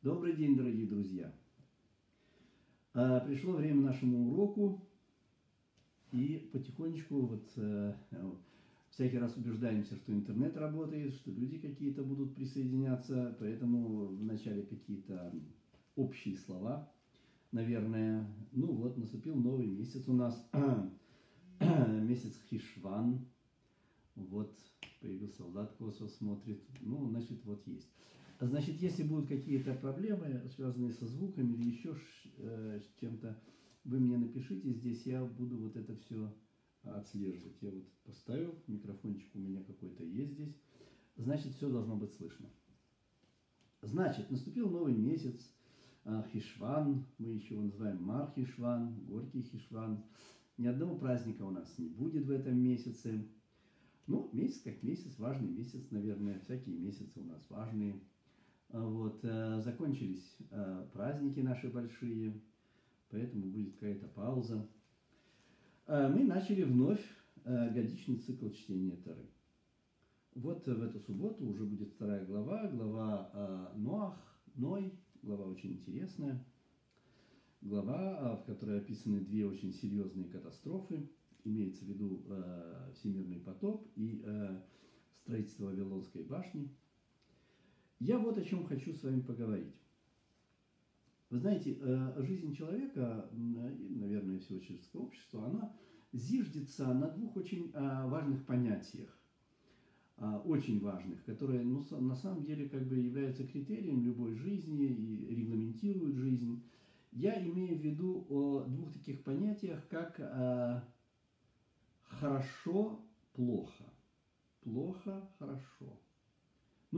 Добрый день, дорогие друзья! А, пришло время нашему уроку, и потихонечку вот э, всякий раз убеждаемся, что интернет работает, что люди какие-то будут присоединяться, поэтому вначале какие-то общие слова, наверное. Ну вот, наступил новый месяц у нас, месяц Хишван. Вот, появился солдат косо смотрит. Ну, значит, вот есть. Значит, если будут какие-то проблемы, связанные со звуками или еще э, с чем-то, вы мне напишите здесь, я буду вот это все отслеживать. Я вот поставил, микрофончик у меня какой-то есть здесь. Значит, все должно быть слышно. Значит, наступил новый месяц, а, Хишван, мы еще его называем Мар Хишван, Горький Хишван. Ни одного праздника у нас не будет в этом месяце. Ну, месяц как месяц, важный месяц, наверное, всякие месяцы у нас важные. А вот, э, закончились э, праздники наши большие, поэтому будет какая-то пауза. А мы начали вновь э, годичный цикл чтения Тары. Вот в эту субботу уже будет вторая глава, глава Ноах, Ной, глава очень интересная. Глава, в которой описаны две очень серьезные катастрофы. Имеется в виду Всемирный потоп и строительство Вавилонской башни – я вот о чем хочу с вами поговорить. Вы знаете, э, жизнь человека, и, наверное, всего человеческого общества, она зиждется на двух очень э, важных понятиях, э, очень важных, которые ну, на самом деле как бы являются критерием любой жизни и регламентируют жизнь. Я имею в виду о двух таких понятиях, как хорошо, плохо.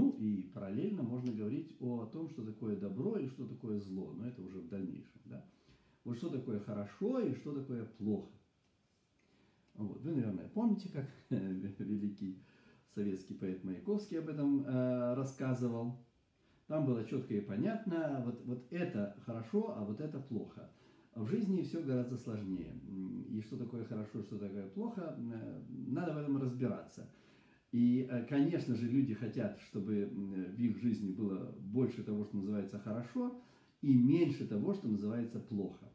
Ну и параллельно можно говорить о том, что такое добро и что такое зло, но это уже в дальнейшем. Да? Вот что такое хорошо и что такое плохо. Вот. Вы, наверное, помните, как великий советский поэт Маяковский об этом э, рассказывал. Там было четко и понятно, вот, вот это хорошо, а вот это плохо. В жизни все гораздо сложнее. И что такое хорошо, что такое плохо, э, надо в этом разбираться. И, э, конечно же, люди хотят, чтобы в их жизни было больше того, что называется хорошо, и меньше того, что называется плохо.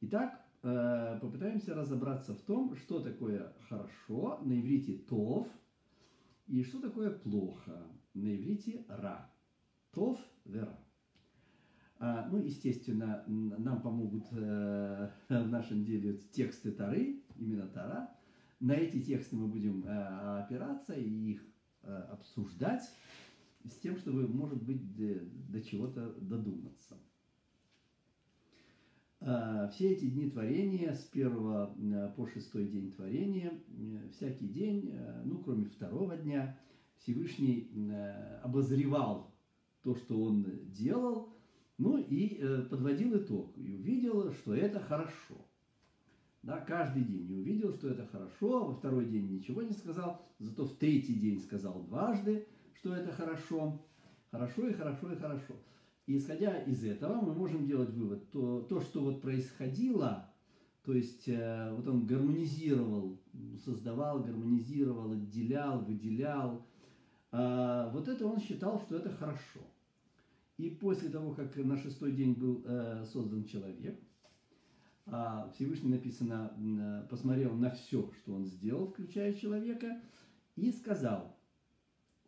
Итак, э, попытаемся разобраться в том, что такое хорошо, на иврите тов, и что такое плохо, на иврите ра. Тов, вера. А, ну, естественно, нам помогут э, в нашем деле тексты Тары, именно Тара – на эти тексты мы будем э, опираться и их э, обсуждать с тем, чтобы, может быть, до, чего-то додуматься. Э, все эти дни творения, с первого по шестой день творения, всякий день, ну, кроме второго дня, Всевышний обозревал то, что он делал, ну и подводил итог, и увидел, что это хорошо – да, каждый день не увидел, что это хорошо, а во второй день ничего не сказал, зато в третий день сказал дважды, что это хорошо, хорошо и хорошо и хорошо. И исходя из этого мы можем делать вывод, то, то что вот происходило, то есть э, вот он гармонизировал, создавал, гармонизировал, отделял, выделял, э, вот это он считал, что это хорошо. И после того, как на шестой день был э, создан человек, Всевышний написано, э, посмотрел на все, что он сделал, включая человека, и сказал,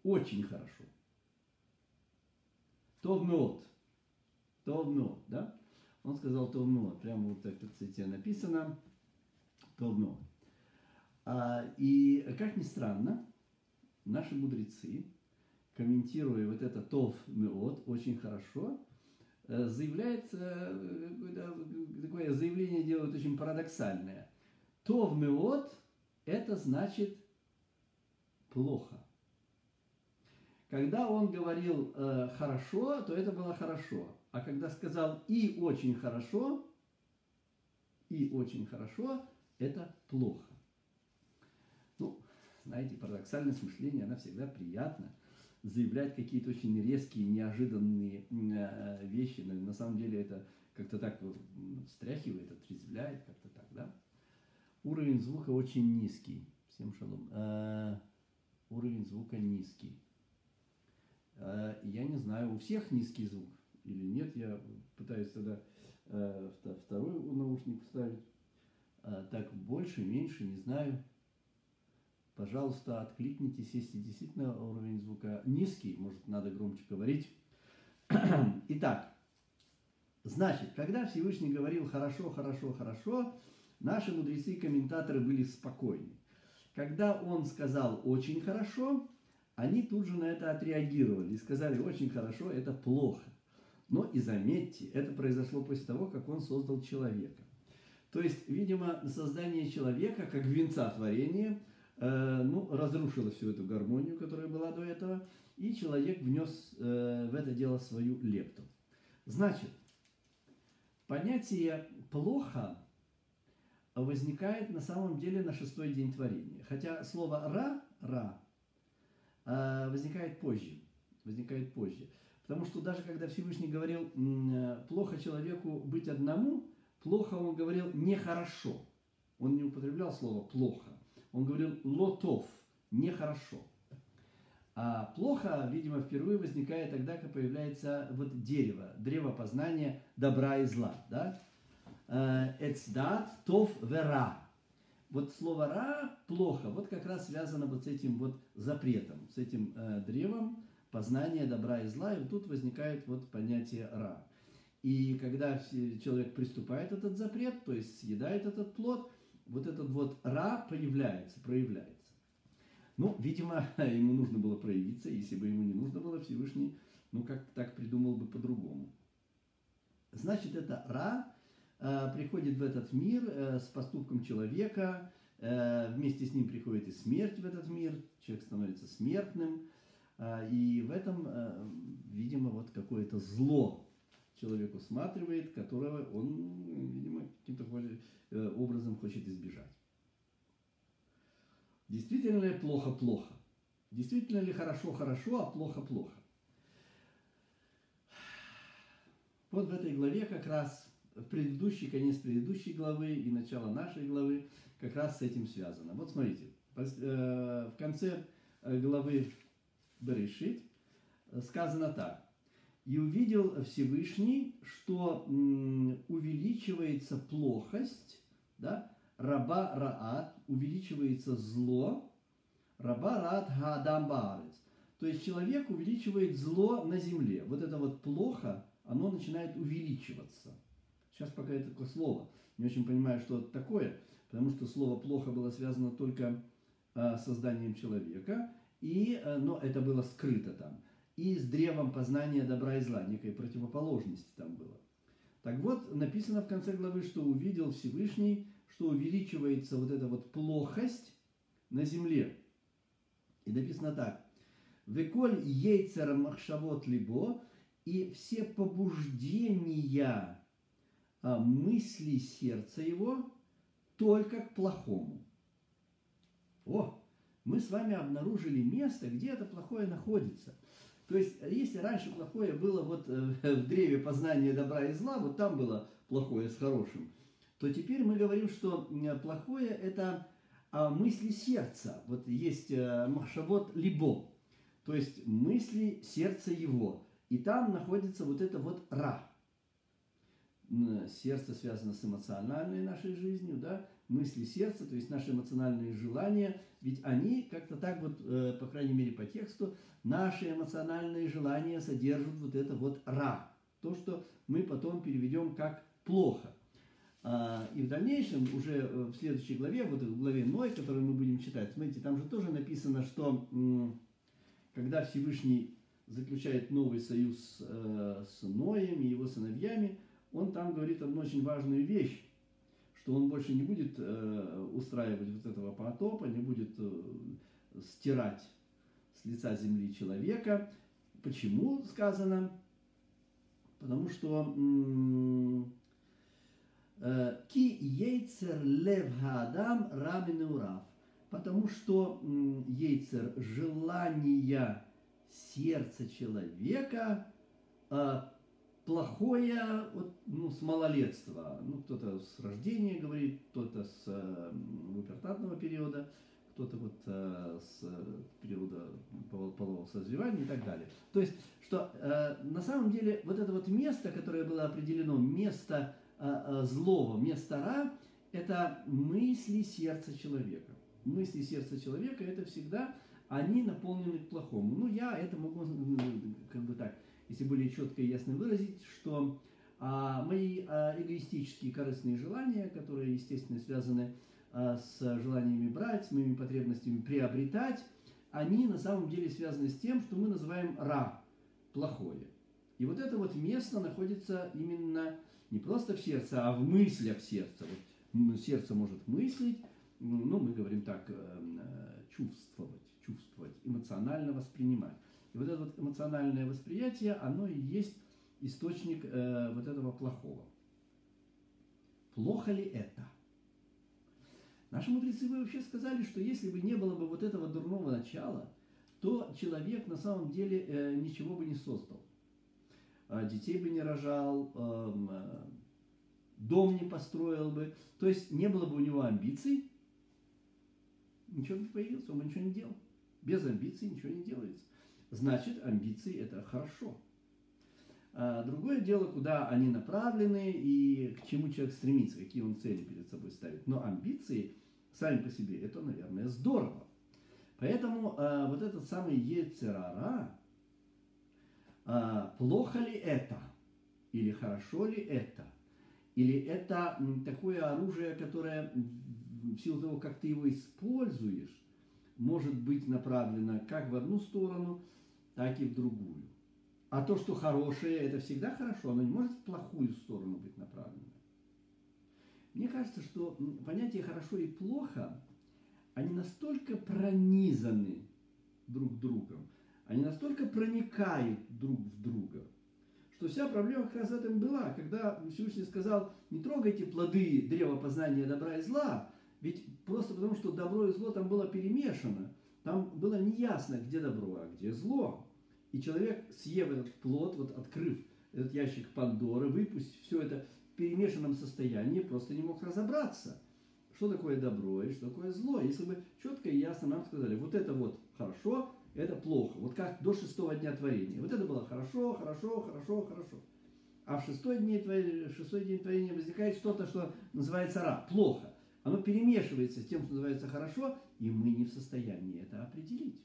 очень хорошо. Тов меот. Тов меот, да? Он сказал Тов меот. Прямо вот так в ците написано. Тов меот. А, и, как ни странно, наши мудрецы, комментируя вот это Тов меот очень хорошо, заявляет, такое заявление делают очень парадоксальное. То в меот это значит плохо. Когда он говорил э, хорошо, то это было хорошо. А когда сказал и очень хорошо, и очень хорошо, это плохо. Ну, знаете, парадоксальное мышление, она всегда приятна заявлять какие-то очень резкие, неожиданные э, вещи. Но на самом деле это как-то так встряхивает, отрезвляет, как-то так, да? Уровень звука очень низкий. Всем шалом. Э, уровень звука низкий. Э, я не знаю, у всех низкий звук или нет. Я пытаюсь тогда э, второй наушник вставить. Э, так, больше, меньше, не знаю. Пожалуйста, откликнитесь, если действительно уровень звука низкий, может, надо громче говорить. Итак, значит, когда Всевышний говорил «хорошо, хорошо, хорошо», наши мудрецы и комментаторы были спокойны. Когда он сказал «очень хорошо», они тут же на это отреагировали и сказали «очень хорошо, это плохо». Но и заметьте, это произошло после того, как он создал человека. То есть, видимо, создание человека как венца творения ну, разрушило всю эту гармонию, которая была до этого, и человек внес э, в это дело свою лепту. Значит, понятие «плохо» возникает на самом деле на шестой день творения. Хотя слово «ра», «ра» э, возникает позже. Возникает позже. Потому что даже когда Всевышний говорил э, плохо человеку быть одному, плохо он говорил нехорошо. Он не употреблял слово плохо. Он говорил лотов, нехорошо. А плохо, видимо, впервые возникает тогда, когда появляется вот дерево, древо познания добра и зла. Да? Эцдат, тов, вера. Вот слово ра плохо, вот как раз связано вот с этим вот запретом, с этим э, древом познания добра и зла, и вот тут возникает вот понятие ра. И когда человек приступает этот запрет, то есть съедает этот плод, вот этот вот ра появляется, проявляется. Ну, видимо, ему нужно было проявиться, если бы ему не нужно было, Всевышний, ну, как так придумал бы по-другому. Значит, это ра э, приходит в этот мир э, с поступком человека, э, вместе с ним приходит и смерть в этот мир, человек становится смертным, э, и в этом, э, видимо, вот какое-то зло человек усматривает, которого он, видимо, каким-то э, образом хочет избежать. Действительно ли плохо-плохо? Действительно ли хорошо-хорошо, а плохо-плохо? Вот в этой главе как раз, предыдущий, конец предыдущей главы и начало нашей главы как раз с этим связано. Вот смотрите, э, в конце э, главы Берешит сказано так. «И увидел Всевышний, что увеличивается плохость, да, раба раат, увеличивается зло, раба раат хаадам баарец. То есть человек увеличивает зло на земле. Вот это вот плохо, оно начинает увеличиваться. Сейчас пока это такое слово. Не очень понимаю, что это такое, потому что слово плохо было связано только а, с созданием человека, и, а, но это было скрыто там. И с древом познания добра и зла, некой противоположности там было. Так вот, написано в конце главы, что увидел Всевышний что увеличивается вот эта вот плохость на земле. И написано так. Веколь ейцер махшавот либо, и все побуждения а, мысли сердца его только к плохому. О, мы с вами обнаружили место, где это плохое находится. То есть, если раньше плохое было вот э, в древе познания добра и зла, вот там было плохое с хорошим – то теперь мы говорим, что плохое – это а, мысли сердца. Вот есть э, махшавот либо, то есть мысли сердца его. И там находится вот это вот ра. Сердце связано с эмоциональной нашей жизнью, да, мысли сердца, то есть наши эмоциональные желания, ведь они как-то так вот, э, по крайней мере по тексту, наши эмоциональные желания содержат вот это вот ра, то, что мы потом переведем как плохо. А, и в дальнейшем, уже э, в следующей главе, вот в главе Ной, которую мы будем читать, смотрите, там же тоже написано, что когда Всевышний заключает новый союз э, с Ноем и его сыновьями, он там говорит одну очень важную вещь, что он больше не будет э, устраивать вот этого потопа, не будет стирать с лица земли человека. Почему сказано? Потому что Ки ейцер лев хаадам раминурав. Потому что ейцер, желание сердца человека, а, плохое вот, ну, с малолетства. Ну, кто-то с рождения говорит, кто-то с э, периода, кто-то вот э, с периода полового созревания и так далее. То есть, что э, на самом деле вот это вот место, которое было определено, место э, э, злого, место ра, это мысли сердца человека. Мысли сердца человека это всегда они наполнены к плохому. Ну, я это могу, как бы так, если более четко и ясно выразить, что а, мои а, эгоистические корыстные желания, которые, естественно, связаны а, с желаниями брать, с моими потребностями приобретать, они на самом деле связаны с тем, что мы называем ра, плохое. И вот это вот место находится именно не просто в сердце, а в мыслях сердца. Вот сердце может мыслить, ну, мы говорим так, э, э, чувствовать, чувствовать, эмоционально воспринимать. И вот это вот эмоциональное восприятие, оно и есть источник э, вот этого плохого. Плохо ли это? Наши мудрецы вообще сказали, что если бы не было бы вот этого дурного начала, то человек на самом деле э, ничего бы не создал. Э, детей бы не рожал, эм, э, дом не построил бы. То есть не было бы у него амбиций, ничего бы не появилось, он бы ничего не делал. Без амбиций ничего не делается. Значит, амбиции это хорошо. А другое дело, куда они направлены и к чему человек стремится, какие он цели перед собой ставит. Но амбиции сами по себе это, наверное, здорово. Поэтому а, вот этот самый Ецерара, а, плохо ли это? Или хорошо ли это? Или это такое оружие, которое в силу того, как ты его используешь, может быть направлено как в одну сторону, так и в другую. А то, что хорошее, это всегда хорошо, оно не может в плохую сторону быть направлено. Мне кажется, что понятия хорошо и плохо, они настолько пронизаны друг другом, они настолько проникают друг в друга, что вся проблема как раз в этом была, когда Всевышний сказал, не трогайте плоды древа познания добра и зла, ведь просто потому, что добро и зло там было перемешано, там было неясно, где добро, а где зло. И человек, съев этот плод, вот открыв этот ящик Пандоры, выпустив все это в перемешанном состоянии, просто не мог разобраться, что такое добро и что такое зло. Если бы четко и ясно нам сказали, вот это вот хорошо, это плохо. Вот как до шестого дня творения. Вот это было хорошо, хорошо, хорошо, хорошо. А в шестой день, шестой день творения возникает что-то, что называется ра, плохо. Оно перемешивается с тем, что называется хорошо, и мы не в состоянии это определить.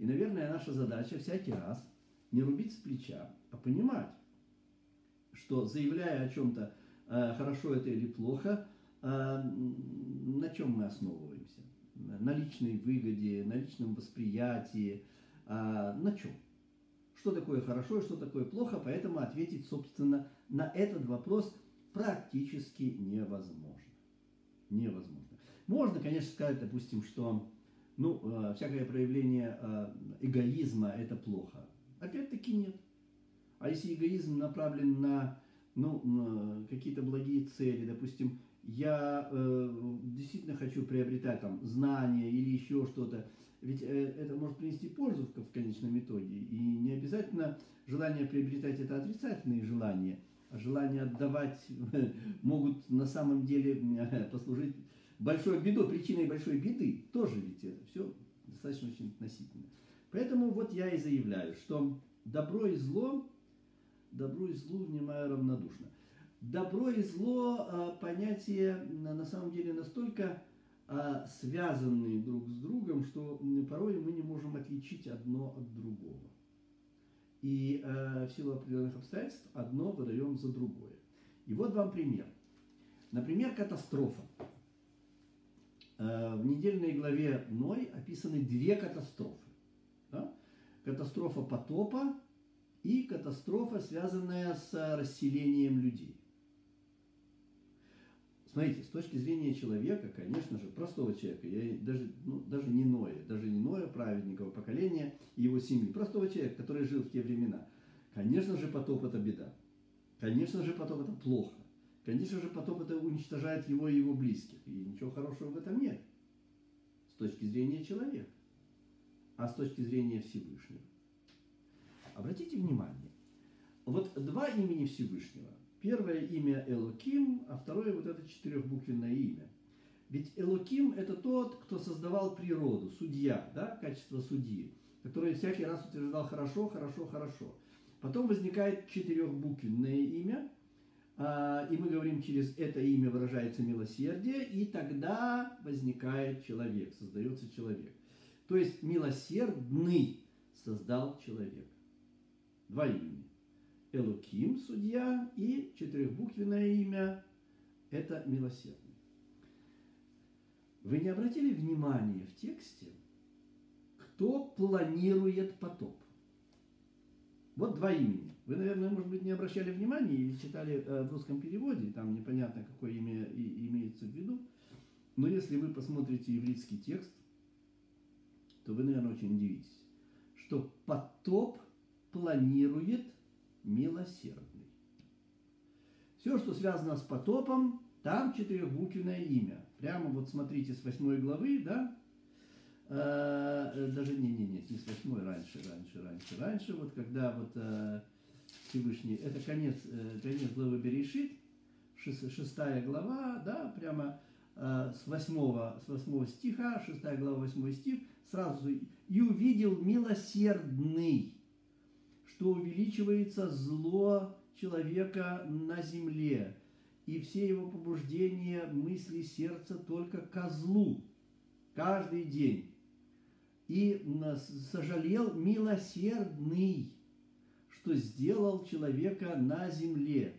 И, наверное, наша задача всякий раз не рубить с плеча, а понимать, что заявляя о чем-то, э, хорошо это или плохо, э, на чем мы основываемся? На личной выгоде, на личном восприятии, э, на чем? Что такое хорошо и что такое плохо, поэтому ответить, собственно, на этот вопрос практически невозможно. Невозможно. Можно, конечно, сказать, допустим, что ну, э, всякое проявление э, эгоизма – это плохо. Опять-таки нет. А если эгоизм направлен на, ну, на какие-то благие цели, допустим, я э, действительно хочу приобретать там знания или еще что-то, ведь э, это может принести пользу в, конечном итоге. И не обязательно желание приобретать это отрицательные желания, а желание отдавать могут на самом деле послужить большой бедой, причиной большой беды, тоже ведь это все достаточно очень относительно. Поэтому вот я и заявляю, что добро и зло, добро и зло внимаю равнодушно. Добро и зло а, понятия на самом деле настолько а, связанные друг с другом, что порой мы не можем отличить одно от другого. И а, в силу определенных обстоятельств одно выдаем за другое. И вот вам пример. Например, катастрофа. Э, в недельной главе Ной описаны две катастрофы. Да? Катастрофа потопа и катастрофа, связанная с расселением людей. Смотрите, с точки зрения человека, конечно же, простого человека, я даже, ну, даже не Ноя, даже не Ноя, праведникова поколения и его семьи, простого человека, который жил в те времена, конечно же, потоп это беда. Конечно же, потоп это плохо. Конечно же, потоп это уничтожает его и его близких. И ничего хорошего в этом нет. С точки зрения человека. А с точки зрения Всевышнего. Обратите внимание. Вот два имени Всевышнего. Первое имя Элоким, а второе вот это четырехбуквенное имя. Ведь Элоким – это тот, кто создавал природу, судья, да, качество судьи, который всякий раз утверждал «хорошо, хорошо, хорошо». Потом возникает четырехбуквенное имя, и мы говорим, через это имя выражается милосердие, и тогда возникает человек, создается человек. То есть милосердный создал человек. Два имени. Элуким, судья, и четырехбуквенное имя – это милосердный. Вы не обратили внимания в тексте, кто планирует потоп? Вот два имени. Вы, наверное, может быть, не обращали внимания или читали э, в русском переводе, там непонятно, какое имя и, имеется в виду. Но если вы посмотрите еврейский текст, то вы, наверное, очень удивитесь, что потоп планирует милосердный. Все, что связано с потопом, там четырехбуквенное имя. Прямо вот смотрите с восьмой главы, да, э, даже не, не, не, не с восьмой, раньше, раньше, раньше, раньше, вот когда вот э, Всевышний, это конец, э, конец главы Берешит, шестая глава, да, прямо э, с восьмого, с восьмого стиха, шестая глава, восьмой стих, сразу и увидел милосердный, что увеличивается зло человека на земле, и все его побуждения, мысли сердца только козлу каждый день. И сожалел милосердный, что сделал человека на земле.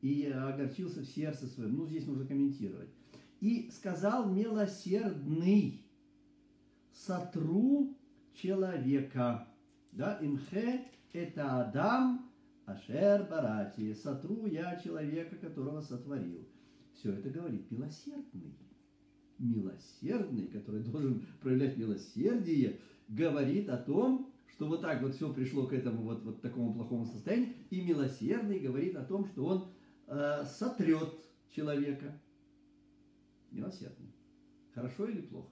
И огорчился в сердце своем. Ну, здесь нужно комментировать. И сказал милосердный, сотру человека. Да, имхе это Адам, ашер барати, сотру я человека, которого сотворил. Все это говорит милосердный. Милосердный, который должен проявлять милосердие, говорит о том, что вот так вот все пришло к этому вот, вот такому плохому состоянию, и милосердный говорит о том, что он э, сотрет человека. Милосердный. Хорошо или плохо?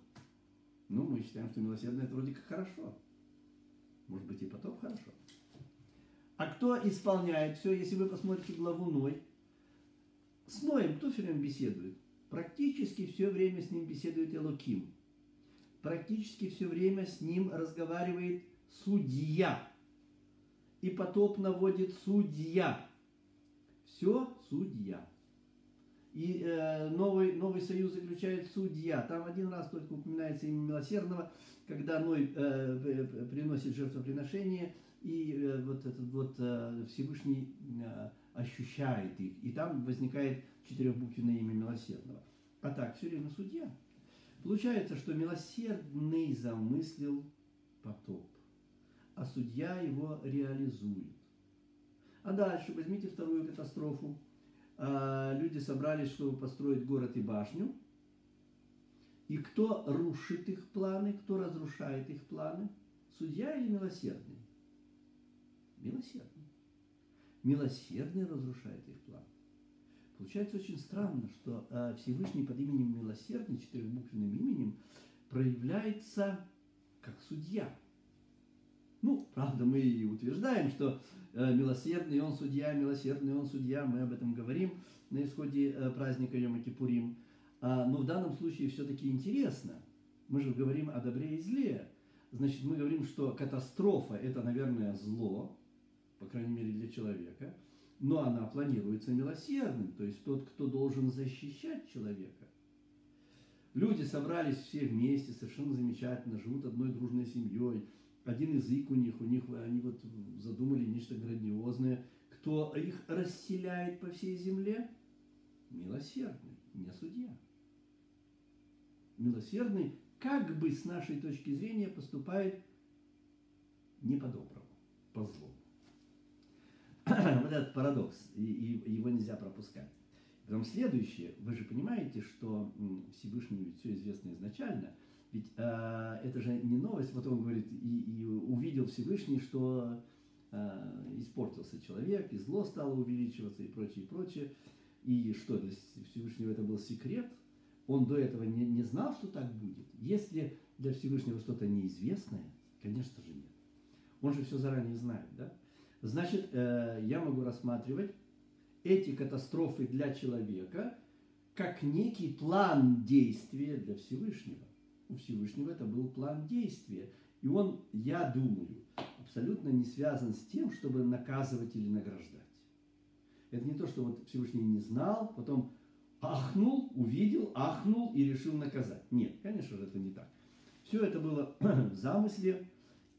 Ну, мы считаем, что милосердный это вроде как хорошо. Может быть, и потом хорошо. А кто исполняет все, если вы посмотрите главу Ной? С Ноем кто все время беседует? Практически все время с ним беседует Элоким. Практически все время с ним разговаривает судья. И потоп наводит судья. Все судья. И э, новый, новый союз заключает судья. Там один раз только упоминается имя милосердного, когда Ной э, приносит жертвоприношение, и э, вот этот вот э, Всевышний э, ощущает их. И там возникает четырехбуквенное имя милосердного. А так, все время судья. Получается, что милосердный замыслил потоп а судья его реализует. А дальше возьмите вторую катастрофу. А, люди собрались, чтобы построить город и башню. И кто рушит их планы, кто разрушает их планы? Судья или милосердный? Милосердный. Милосердный разрушает их планы. Получается очень странно, что а, Всевышний под именем Милосердный, четырехбуквенным именем, проявляется как судья – ну, правда, мы и утверждаем, что э, милосердный он судья, милосердный он судья, мы об этом говорим на исходе э, праздника Йома Кипурим. А, но в данном случае все-таки интересно. Мы же говорим о добре и зле. Значит, мы говорим, что катастрофа – это, наверное, зло, по крайней мере, для человека, но она планируется милосердным, то есть тот, кто должен защищать человека. Люди собрались все вместе, совершенно замечательно, живут одной дружной семьей, один язык у них, у них они вот задумали нечто грандиозное. Кто их расселяет по всей земле? Милосердный, не судья. Милосердный, как бы с нашей точки зрения, поступает не по-доброму, по злому. вот этот парадокс, и, и его нельзя пропускать. Потом следующее, вы же понимаете, что Всевышний ведь все известно изначально – ведь э, это же не новость, вот он говорит, и, и увидел Всевышний, что э, испортился человек, и зло стало увеличиваться, и прочее, и прочее. И что, для Всевышнего это был секрет? Он до этого не, не знал, что так будет. Если для Всевышнего что-то неизвестное, конечно же нет. Он же все заранее знает, да? Значит, э, я могу рассматривать эти катастрофы для человека как некий план действия для Всевышнего. У Всевышнего это был план действия. И он, я думаю, абсолютно не связан с тем, чтобы наказывать или награждать. Это не то, что вот Всевышний не знал, потом ахнул, увидел, ахнул и решил наказать. Нет, конечно же, это не так. Все это было в замысле,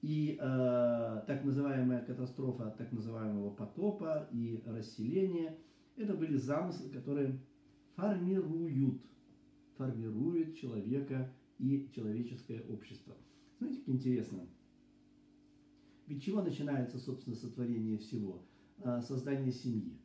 и э, так называемая катастрофа так называемого потопа и расселения, это были замыслы, которые формируют, формируют человека и человеческое общество. Знаете, как интересно? Ведь чего начинается, собственно, сотворение всего? А, создание семьи.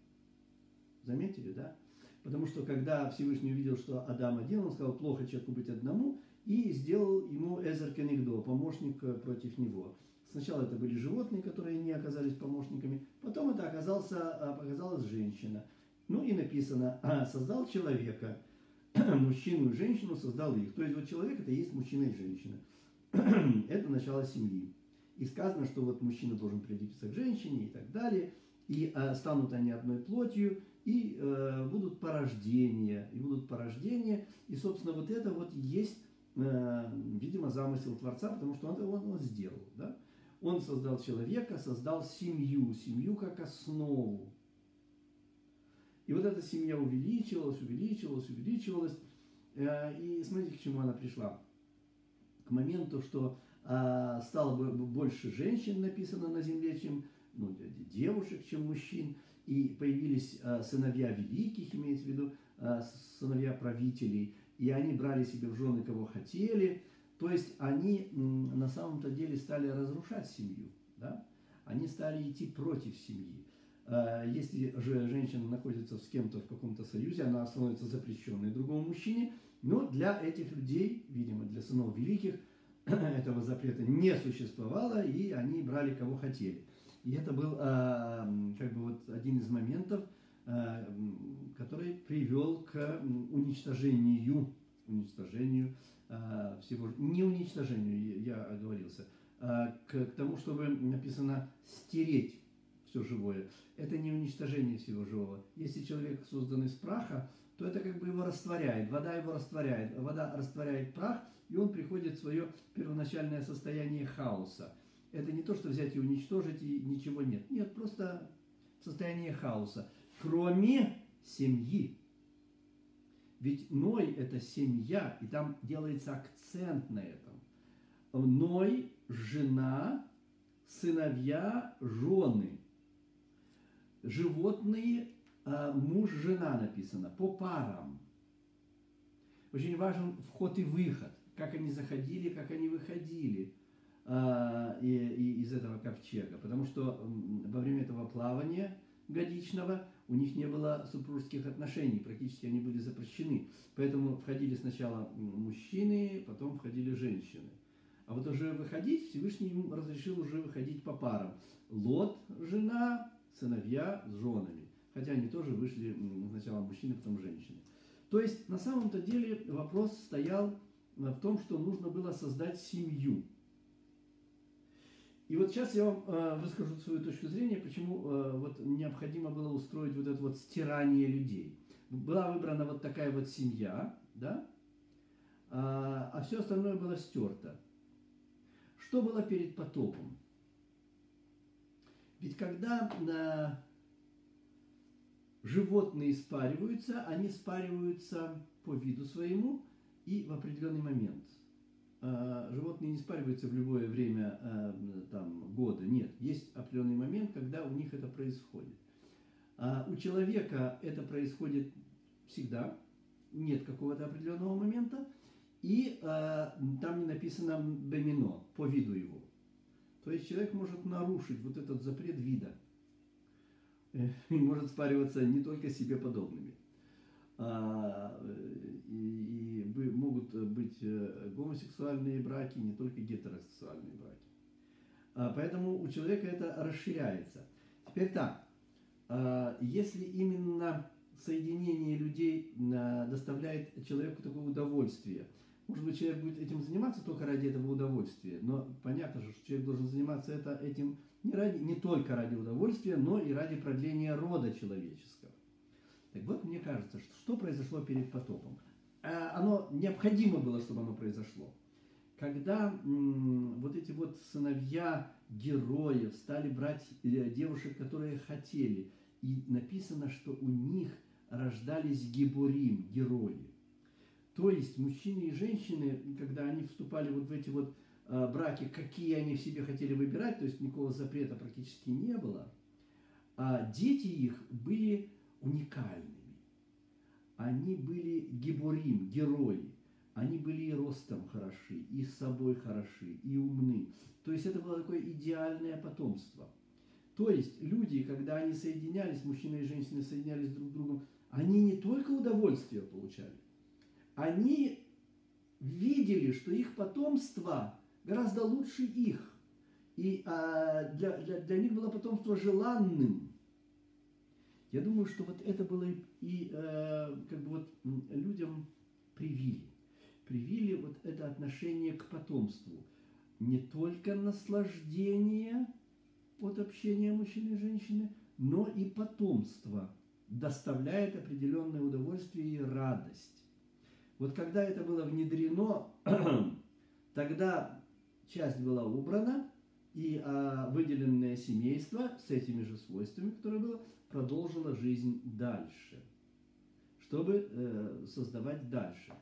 Заметили, да? Потому что когда Всевышний увидел, что Адам один, он сказал, плохо человеку быть одному, и сделал ему Эзер Кенигдо, помощник э, против него. Сначала это были животные, которые не оказались помощниками, потом это оказался, а, оказалась женщина. Ну и написано, а, создал человека, мужчину и женщину создал их. То есть вот человек это и есть мужчина и женщина. это начало семьи. И сказано, что вот мужчина должен прилепиться к женщине и так далее. И э, станут они одной плотью, и э, будут порождения, и будут порождения. И, собственно, вот это вот есть, э, видимо, замысел Творца, потому что он, он, он сделал. Да? Он создал человека, создал семью, семью как основу. И вот эта семья увеличивалась, увеличивалась, увеличивалась. Э, и смотрите, к чему она пришла к моменту, что а, стало бы больше женщин написано на земле, чем ну, девушек, чем мужчин, и появились а, сыновья великих, имеется в виду сыновья правителей, и они брали себе в жены кого хотели, то есть они на самом-то деле стали разрушать семью, да? они стали идти против семьи. А, если же женщина находится с кем-то в каком-то союзе, она становится запрещенной другому мужчине, но для этих людей, видимо, для сынов великих, этого запрета не существовало, и они брали кого хотели. И это был а, как бы вот один из моментов, а, который привел к уничтожению, уничтожению всего, не уничтожению, я оговорился, к тому, чтобы написано стереть все живое. Это не уничтожение всего живого. Если человек создан из праха, то это как бы его растворяет, вода его растворяет, вода растворяет прах, и он приходит в свое первоначальное состояние хаоса. Это не то, что взять и уничтожить, и ничего нет. Нет, просто состояние хаоса. Кроме семьи. Ведь Ной – это семья, и там делается акцент на этом. Ной – жена, сыновья, жены. Животные а, муж, жена написано, по парам. Очень важен вход и выход, как они заходили, как они выходили и из этого ковчега. Потому что во время этого плавания годичного у них не было супружеских отношений, практически они были запрещены. Поэтому входили сначала мужчины, потом входили женщины. А вот уже выходить, Всевышний им разрешил уже выходить по парам. Лот, жена, сыновья с женами хотя они тоже вышли сначала мужчины, потом женщины. То есть на самом-то деле вопрос стоял э, в том, что нужно было создать семью. И вот сейчас я вам э, выскажу свою точку зрения, почему э, вот необходимо было устроить вот это вот стирание людей. Была выбрана вот такая вот семья, да, а, а все остальное было стерто. Что было перед потопом? Ведь когда на животные спариваются, они спариваются по виду своему и в определенный момент. А, животные не спариваются в любое время а, там, года. Нет, есть определенный момент, когда у них это происходит. А у человека это происходит всегда, нет какого-то определенного момента, и э, там не написано бемино, по виду его. То есть человек может нарушить вот этот запрет вида – и может спариваться не только себе подобными. А, и, и могут быть э, гомосексуальные браки, не только гетеросексуальные браки. А, поэтому у человека это расширяется. Теперь так, а, если именно соединение людей доставляет человеку такое удовольствие, может быть, человек будет этим заниматься только ради этого удовольствия, но понятно же, что человек должен заниматься это, этим не, ради, не только ради удовольствия, но и ради продления рода человеческого. Так вот, мне кажется, что, что произошло перед потопом? А, оно необходимо было, чтобы оно произошло. Когда м, вот эти вот сыновья героев стали брать э, девушек, которые хотели, и написано, что у них рождались гибурим, герои. То есть мужчины и женщины, когда они вступали вот в эти вот э, браки, какие они в себе хотели выбирать, то есть никакого запрета практически не было, а дети их были уникальными. Они были гибурим, герои. Они были и ростом хороши, и с собой хороши, и умны. То есть это было такое идеальное потомство. То есть люди, когда они соединялись, мужчина и женщина соединялись друг с другом, они не только удовольствие получали, они видели, что их потомство гораздо лучше их. И а, для, для, для них было потомство желанным. Я думаю, что вот это было и, и э, как бы вот людям привили. Привили вот это отношение к потомству. Не только наслаждение от общения мужчины и женщины, но и потомство доставляет определенное удовольствие и радость. Вот когда это было внедрено, тогда часть была убрана, и а, выделенное семейство с этими же свойствами, которое было, продолжило жизнь дальше, чтобы э, создавать дальше.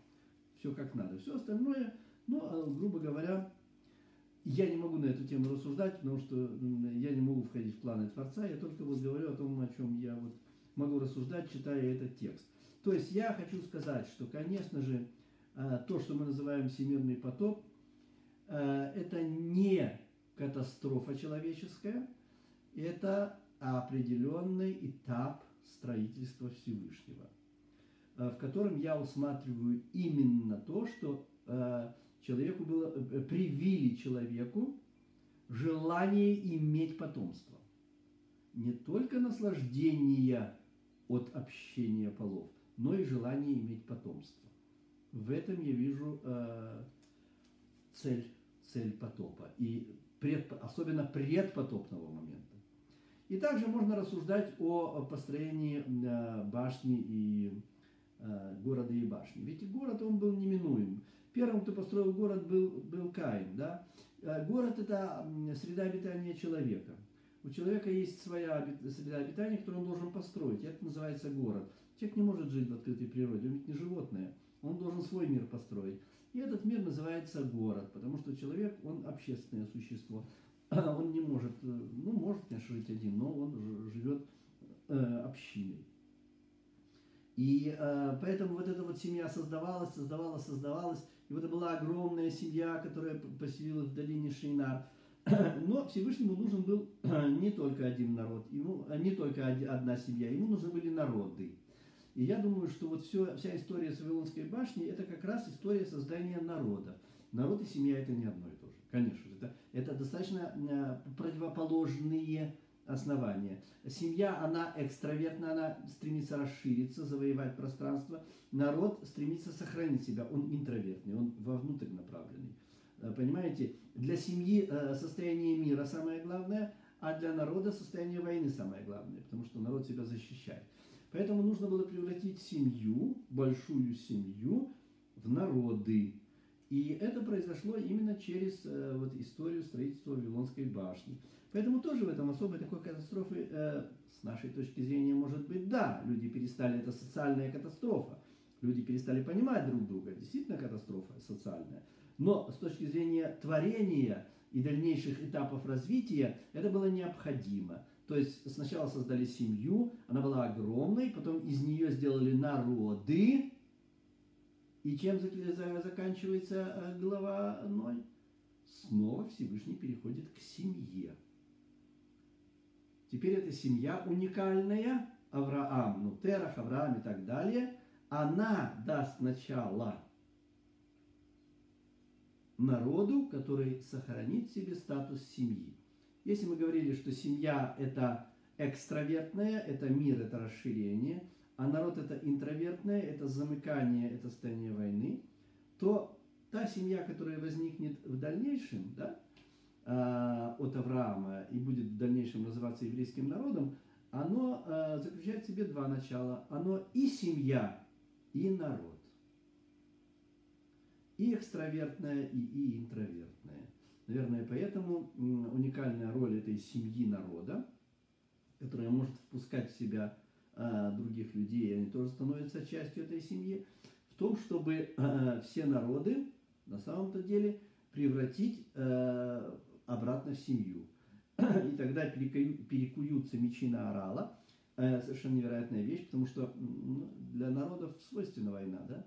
Все как надо. Все остальное, ну, а, грубо говоря, я не могу на эту тему рассуждать, потому что я не могу входить в планы Творца, я только вот говорю о том, о чем я вот могу рассуждать, читая этот текст. То есть я хочу сказать, что, конечно же, э, то, что мы называем всемирный потоп, э, это не катастрофа человеческая, это определенный этап строительства Всевышнего, э, в котором я усматриваю именно то, что человеку было, привили человеку желание иметь потомство. Не только наслаждение от общения полов, но и желание иметь потомство. В этом я вижу э, цель, цель потопа, и пред, особенно предпотопного момента. И также можно рассуждать о построении э, башни и э, города и башни. Ведь город, он был неминуем. Первым, кто построил город, был, был Каин. Да? Э, город – это среда обитания человека. У человека есть своя среда обитания, которую он должен построить. Это называется город. Человек не может жить в открытой природе, он ведь не животное. Он должен свой мир построить. И этот мир называется город, потому что человек, он общественное существо. он не может, э, ну, может, конечно, жить один, но он живет э, общиной. И э, поэтому вот эта вот семья создавалась, создавалась, создавалась. И вот это была огромная семья, которая поселилась в долине Шейнар. Но Всевышнему нужен был не только один народ, ему, не только одна семья, ему нужны были народы. И я думаю, что вот все, вся история с Вавилонской башни – это как раз история создания народа. Народ и семья – это не одно и то же. Конечно это, это достаточно э, противоположные основания. Семья, она экстравертна, она стремится расшириться, завоевать пространство. Народ стремится сохранить себя, он интровертный, он вовнутрь направленный. Э, понимаете, для семьи э, состояние мира самое главное, а для народа состояние войны самое главное, потому что народ себя защищает. Поэтому нужно было превратить семью, большую семью, в народы, и это произошло именно через э, вот, историю строительства Вавилонской башни. Поэтому тоже в этом особой такой катастрофы, э, с нашей точки зрения, может быть, да, люди перестали, это социальная катастрофа. Люди перестали понимать друг друга, действительно катастрофа социальная. Но с точки зрения творения и дальнейших этапов развития, это было необходимо. То есть сначала создали семью, она была огромной, потом из нее сделали народы, и чем заканчивается э, глава 0? Снова Всевышний переходит к семье. Теперь эта семья уникальная, Авраам, ну, Терах, Авраам и так далее, она даст начало народу, который сохранит себе статус семьи. Если мы говорили, что семья – это экстравертное, это мир, это расширение – а народ это интровертное, это замыкание, это состояние войны, то та семья, которая возникнет в дальнейшем, да, а, от Авраама и будет в дальнейшем называться еврейским народом, оно э, заключает в себе два начала. Оно и семья, и народ. И экстравертное, и, и интровертное. Наверное, поэтому уникальная роль этой семьи народа, которая может впускать в себя э, других людей, они тоже становятся частью этой семьи, в том, чтобы э, все народы на самом-то деле превратить э, обратно в семью. И тогда перекуются мечи на орала. Э, совершенно невероятная вещь, потому что для народов свойственна война, да?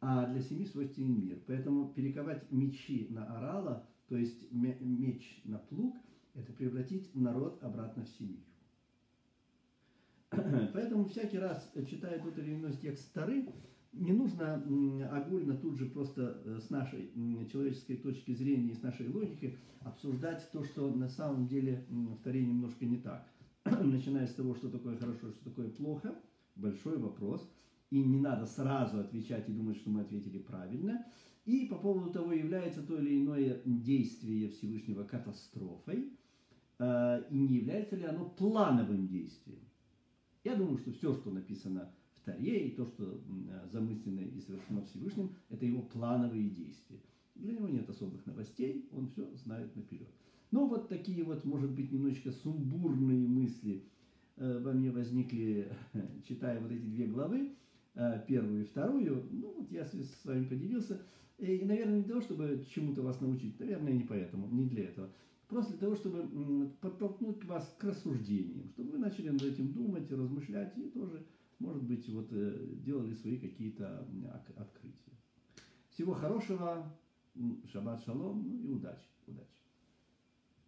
а для семьи свойственен мир. Поэтому перековать мечи на орала, то есть меч на плуг, это превратить народ обратно в семью. Поэтому всякий раз, э, читая тот или иной текст старый, не нужно огульно тут же просто э, с нашей человеческой точки зрения и с нашей логикой обсуждать то, что на самом деле в Таре немножко не так. Начиная с того, что такое хорошо, что такое плохо, большой вопрос. И не надо сразу отвечать и думать, что мы ответили правильно. И по поводу того, является то или иное действие Всевышнего катастрофой, э, и не является ли оно плановым действием. Я думаю, что все, что написано Таре, и то, что замыслено и совершено Всевышним, это его плановые действия. Для него нет особых новостей, он все знает наперед. Но вот такие вот, может быть, немножечко сумбурные мысли э, во мне возникли, читая вот эти две главы, э, первую и вторую. Ну, вот я с вами поделился. И, наверное, не для того, чтобы чему-то вас научить, наверное, не поэтому, не для этого. Просто для того, чтобы подтолкнуть вас к рассуждениям, чтобы вы начали над этим думать, размышлять и тоже может быть, вот э, делали свои какие-то открытия. Всего хорошего, шаббат шалом, ну и удачи, удачи.